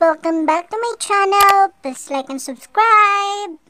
Welcome back to my channel. Please like and subscribe.